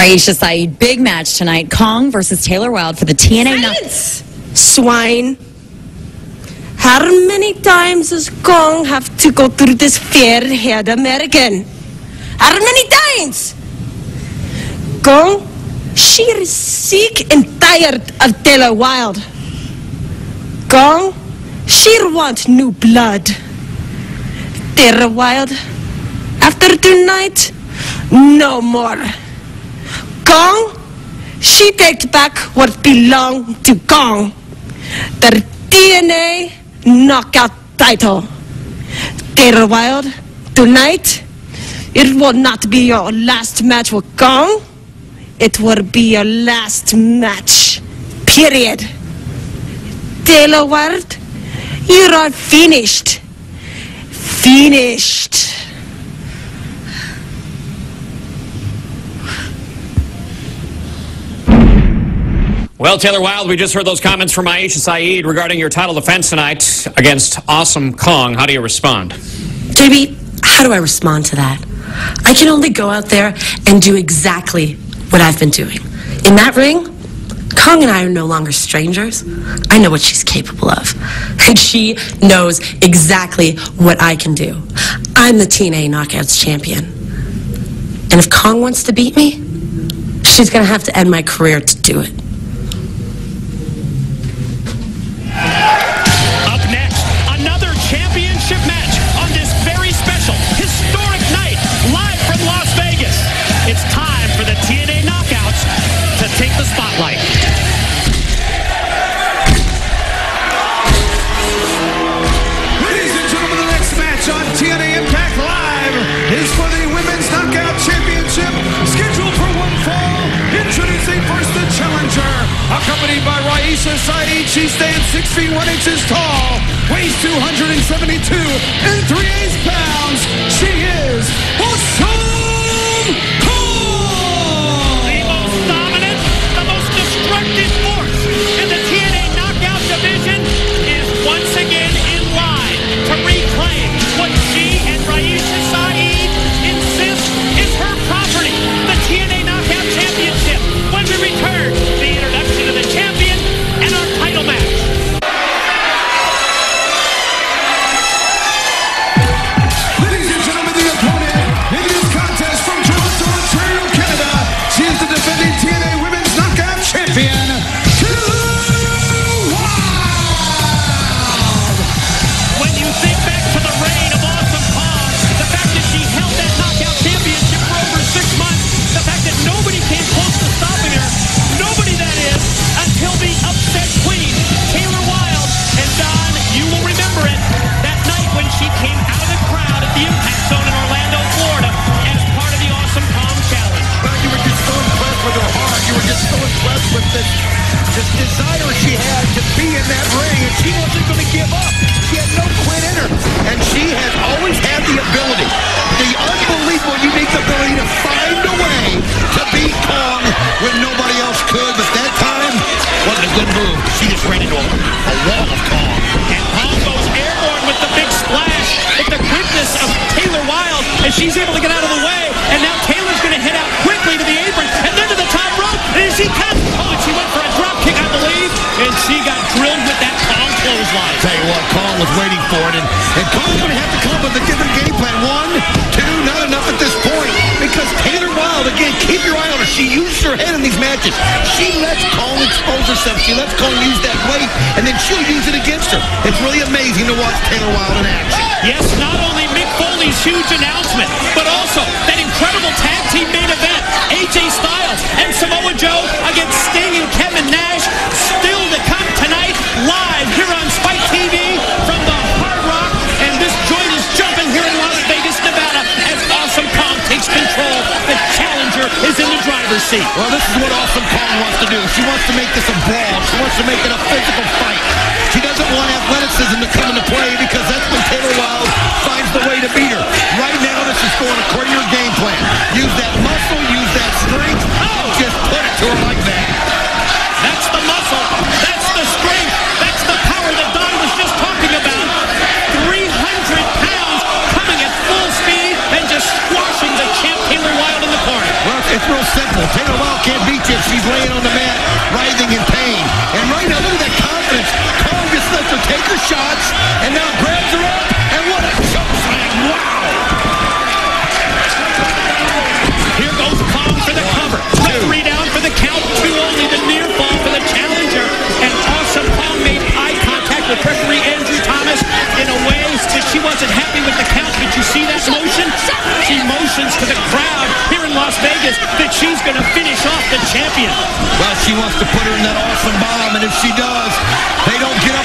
Raisha Saeed, big match tonight. Kong versus Taylor Wilde for the TNA. Silence! Swine. How many times does Kong have to go through this fair-haired American? How many times? Kong, she is sick and tired of Taylor Wilde. Kong, she wants new blood. Taylor Wilde, after tonight, no more. Kong, she takes back what belonged to Kong. The TNA knockout title. Taylor Wilde, tonight, it will not be your last match with Kong. It will be your last match. Period. Taylor Wilde, you are finished. Finished. Well, Taylor Wilde, we just heard those comments from Raisha Saeed regarding your title defense tonight against Awesome Kong. How do you respond? JB, how do I respond to that? I can only go out there and do exactly what I've been doing. In that ring, Kong and I are no longer strangers. I know what she's capable of. And she knows exactly what I can do. I'm the TNA Knockouts champion. And if Kong wants to beat me, she's going to have to end my career to do it. Raisha She stands 6 feet 1 inches tall, weighs 272 and 3 eighths pounds. She is Awesome she's able to get out of the way. And now Taylor's going to head out quickly to the apron, and then to the top rope. And she comes, oh, and she went for a drop kick, I believe, and she got drilled with that Kong clothesline. Tell you what, Kong was waiting for it, and, and Kong's going to have to come up with a different game plan. One, two, not enough at this point, because Taylor Wilde, again, keep your eye on her. She uses her head in these matches. She lets Kong expose herself. She lets Kong use that weight, and then she'll use it against her. It's really amazing to watch Taylor Wilde in action. Yes, not only Mick Foley's huge announcement, but also that incredible tag team main event, AJ Styles and Samoa Joe against Well, this is what Awesome Kong wants to do. She wants to make this a brawl. She wants to make it a physical fight. She doesn't want athleticism to come into play because that's when Taylor Wilde finds the way to beat her. Right now, this is going according to your game plan. Use that it's real simple. Taylor Wilde can't beat you if she's laying on the mat, writhing in pain. And right now, look at that confidence. Kong just lets her take her shots, and now grabs her up, and what a choke slam. Wow! Here goes Kong for the cover. Three down for the count. Two only the near fall for the challenger. And Awesome Kong made eye contact with referee Andrew Thomas in a way that she wasn't happy with the count. Did you see that motion? She motions to the crowd Vegas that she's going to finish off the champion. Well, she wants to put her in that awesome bomb, and if she does, they don't get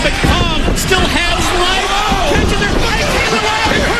but Kong still has life. Catches her, five,